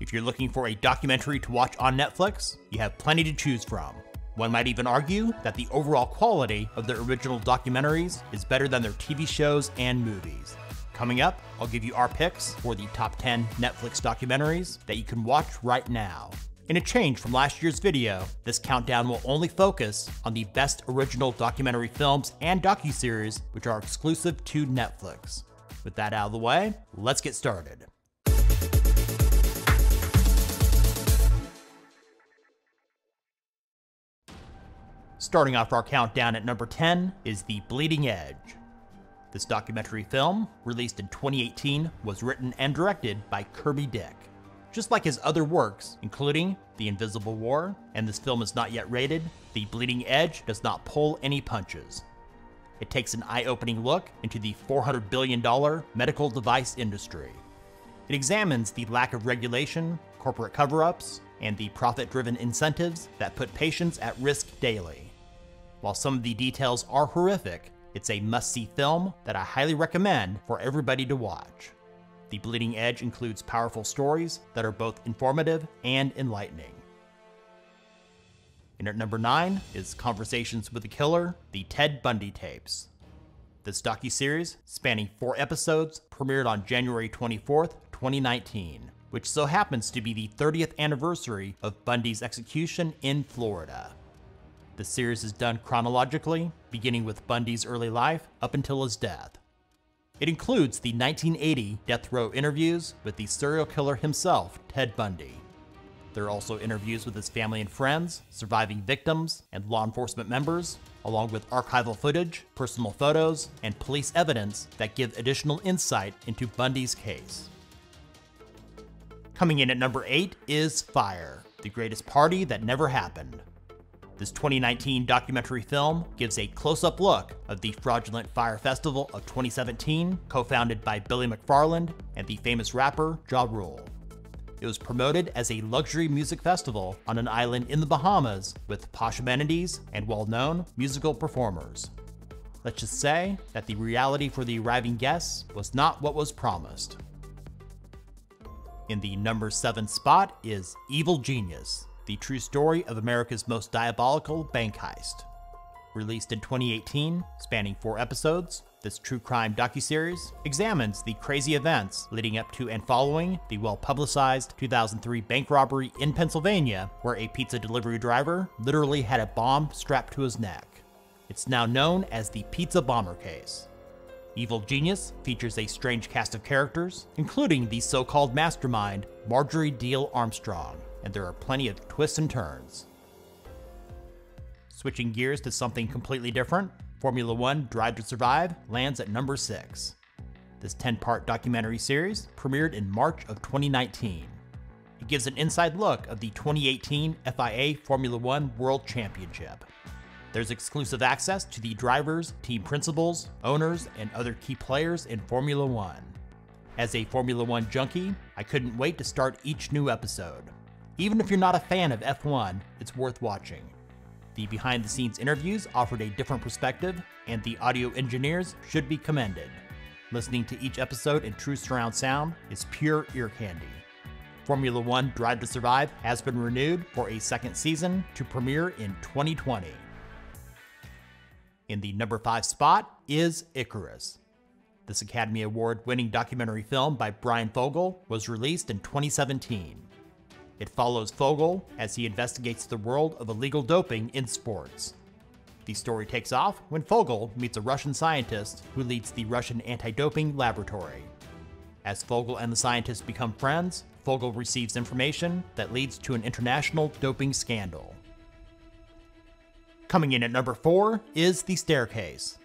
If you're looking for a documentary to watch on Netflix, you have plenty to choose from. One might even argue that the overall quality of their original documentaries is better than their TV shows and movies. Coming up, I'll give you our picks for the top 10 Netflix documentaries that you can watch right now. In a change from last year's video, this countdown will only focus on the best original documentary films and docuseries which are exclusive to Netflix. With that out of the way, let's get started. Starting off our countdown at number 10 is The Bleeding Edge. This documentary film, released in 2018, was written and directed by Kirby Dick. Just like his other works, including The Invisible War, and this film is not yet rated, The Bleeding Edge does not pull any punches. It takes an eye opening look into the $400 billion medical device industry. It examines the lack of regulation, corporate cover ups, and the profit driven incentives that put patients at risk daily. While some of the details are horrific, it's a must see film that I highly recommend for everybody to watch. The Bleeding Edge includes powerful stories that are both informative and enlightening. And at number 9 is Conversations with the Killer, the Ted Bundy tapes. This docu-series, spanning 4 episodes, premiered on January 24th, 2019, which so happens to be the 30th anniversary of Bundy's execution in Florida. The series is done chronologically, beginning with Bundy's early life up until his death. It includes the 1980 death row interviews with the serial killer himself, Ted Bundy. There are also interviews with his family and friends, surviving victims, and law enforcement members, along with archival footage, personal photos, and police evidence that give additional insight into Bundy's case. Coming in at number 8 is Fyre, the greatest party that never happened. This 2019 documentary film gives a close up look of the fraudulent Fyre Festival of 2017, co founded by Billy McFarland and the famous rapper Ja Rule. It was promoted as a luxury music festival on an island in the Bahamas with posh amenities and well known musical performers. Let's just say that the reality for the arriving guests was not what was promised. In the number 7 spot is Evil Genius, the true story of America's most diabolical bank heist. Released in 2018, spanning four episodes, this true crime docuseries examines the crazy events leading up to and following the well publicized 2003 bank robbery in Pennsylvania, where a pizza delivery driver literally had a bomb strapped to his neck. It's now known as the Pizza Bomber case. Evil Genius features a strange cast of characters, including the so called mastermind, Marjorie Diehl Armstrong, and there are plenty of twists and turns. Switching gears to something completely different, Formula One Drive to Survive lands at number 6. This 10 part documentary series premiered in March of 2019. It gives an inside look of the 2018 FIA Formula One World Championship. There's exclusive access to the drivers, team principals, owners, and other key players in Formula One. As a Formula One junkie, I couldn't wait to start each new episode. Even if you're not a fan of F1, it's worth watching. The behind the scenes interviews offered a different perspective, and the audio engineers should be commended. Listening to each episode in true surround sound is pure ear candy. Formula One Drive to Survive has been renewed for a second season to premiere in 2020. In the number 5 spot is Icarus. This Academy Award winning documentary film by Bryan Fogel was released in 2017. It follows Fogel as he investigates the world of illegal doping in sports. The story takes off when Fogel meets a Russian scientist who leads the Russian anti doping laboratory. As Fogel and the scientist become friends, Fogel receives information that leads to an international doping scandal. Coming in at number 4 is The Staircase.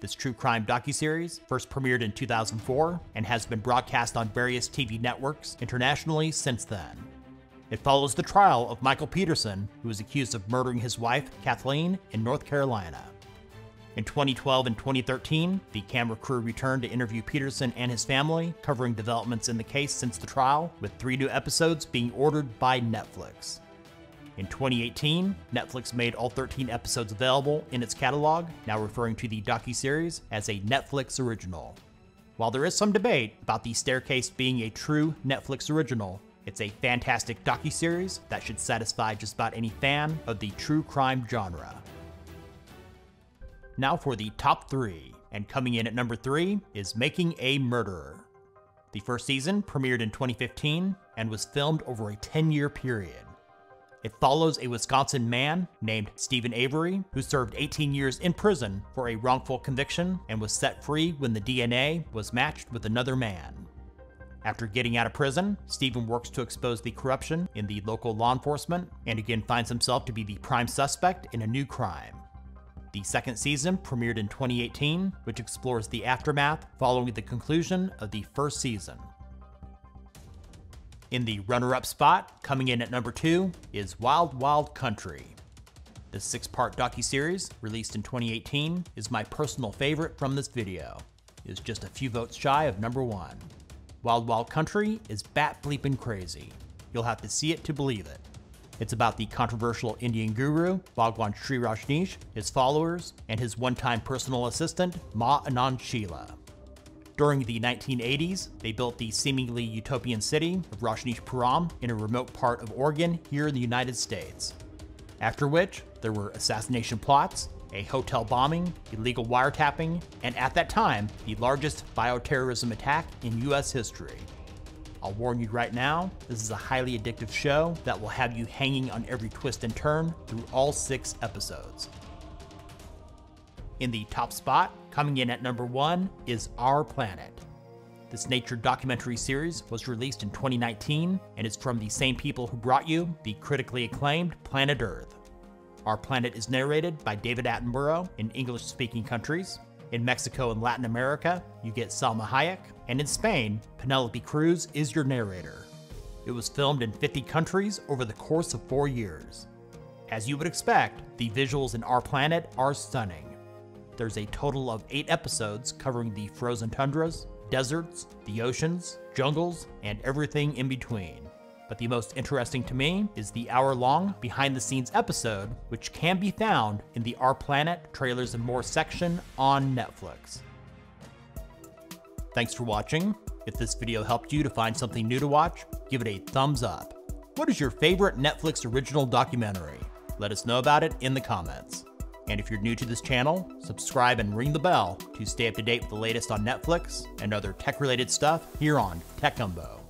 This true crime docuseries first premiered in 2004 and has been broadcast on various TV networks internationally since then. It follows the trial of Michael Peterson, who is accused of murdering his wife, Kathleen, in North Carolina. In 2012 and 2013, the camera crew returned to interview Peterson and his family, covering developments in the case since the trial, with three new episodes being ordered by Netflix. In 2018, Netflix made all 13 episodes available in its catalog, now referring to the docu-series as a Netflix original. While there is some debate about the staircase being a true Netflix original, It's a fantastic docuseries that should satisfy just about any fan of the true crime genre. Now for the top three, and coming in at number three is Making a Murderer. The first season premiered in 2015 and was filmed over a 10 year period. It follows a Wisconsin man named Steven Avery who served 18 years in prison for a wrongful conviction and was set free when the DNA was matched with another man. After getting out of prison, Steven works to expose the corruption in the local law enforcement and again finds himself to be the prime suspect in a new crime. The second season premiered in 2018, which explores the aftermath following the conclusion of the first season. In the runner-up spot, coming in at number 2, is Wild Wild Country. This six-part docu-series, released in 2018, is my personal favorite from this video. It is just a few votes shy of number 1. Wild Wild Country is bat bleeping crazy. You'll have to see it to believe it. It's about the controversial Indian guru, Bhagwan Shree Rajneesh, his followers, and his one-time personal assistant, Ma Anand Sheela. During the 1980s, they built the seemingly utopian city of Rajneeshpuram in a remote part of Oregon here in the United States. After which, there were assassination plots, a hotel bombing, illegal wiretapping, and at that time, the largest bioterrorism attack in US history. I'll warn you right now, this is a highly addictive show that will have you hanging on every twist and turn through all six episodes. In the top spot, coming in at number one, is Our Planet. This nature documentary series was released in 2019 and is from the same people who brought you the critically acclaimed Planet Earth. Our Planet is narrated by David Attenborough in English speaking countries. In Mexico and Latin America, you get Salma Hayek, and in Spain, Penelope Cruz is your narrator. It was filmed in 50 countries over the course of four years. As you would expect, the visuals in Our Planet are stunning. There's a total of eight episodes covering the frozen tundras, deserts, the oceans, jungles, and everything in between. But the most interesting to me is the hour long behind the scenes episode, which can be found in the Our Planet Trailers and More section on Netflix. Thanks for watching. If this video helped you to find something new to watch, give it a thumbs up. What is your favorite Netflix original documentary? Let us know about it in the comments. And if you're new to this channel, subscribe and ring the bell to stay up to date with the latest on Netflix and other tech related stuff here on Tech Gumbo.